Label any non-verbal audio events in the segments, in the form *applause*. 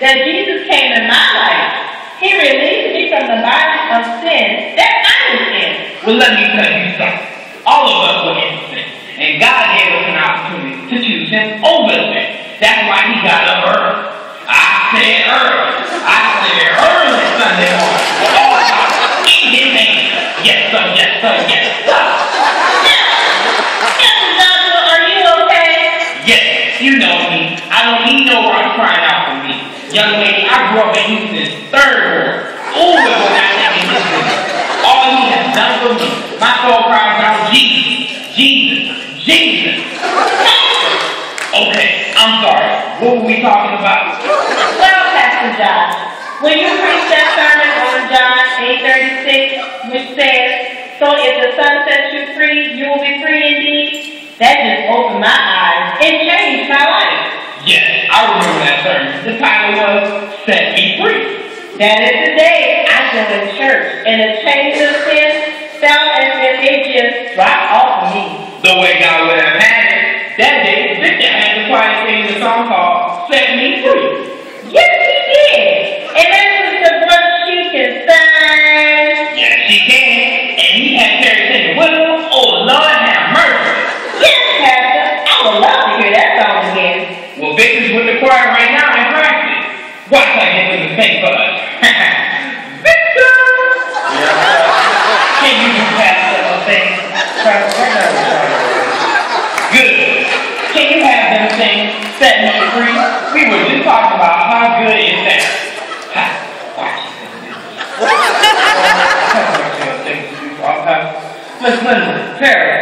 that Jesus came in my life. He released me from the bondage of sin that I was in. Well, let me tell you something. All of us were in sin. And God gave us an opportunity to choose Him over sin. That's why He got up early. I said early. I said early Sunday morning. Oh, About in His name. Yes, sir, yes, sir, yes, sir. Pastor Joshua, are you okay? Yes, you know me. I don't need no rock crying out for me. Young lady, I grew up in Houston's third ward. Ooh, it was not in Houston. All he has done for me. My soul cries out, Jesus, Jesus, Jesus. Okay, I'm sorry. What were we talking about? Well, Pastor Josh, when you preached that sermon on John 8:36, which says, "So if the Son sets you free, you will be free indeed," that just opened my eyes and changed my life. Yes, I remember that sermon. The title was Set Me Free. That is the day I joined church, and the chains of sin felt as if they just dropped off of me. The way God would have had it. That day, Victor had the quiet thing the song called practice. Watch I get to sing for us. *laughs* Victor! Can you do Pastor a thing? Good. Can you have them sing Set Me Free? We were just talking about how good. Ha, Watch. Miss Linda, Terry,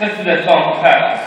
listen to this song Pastor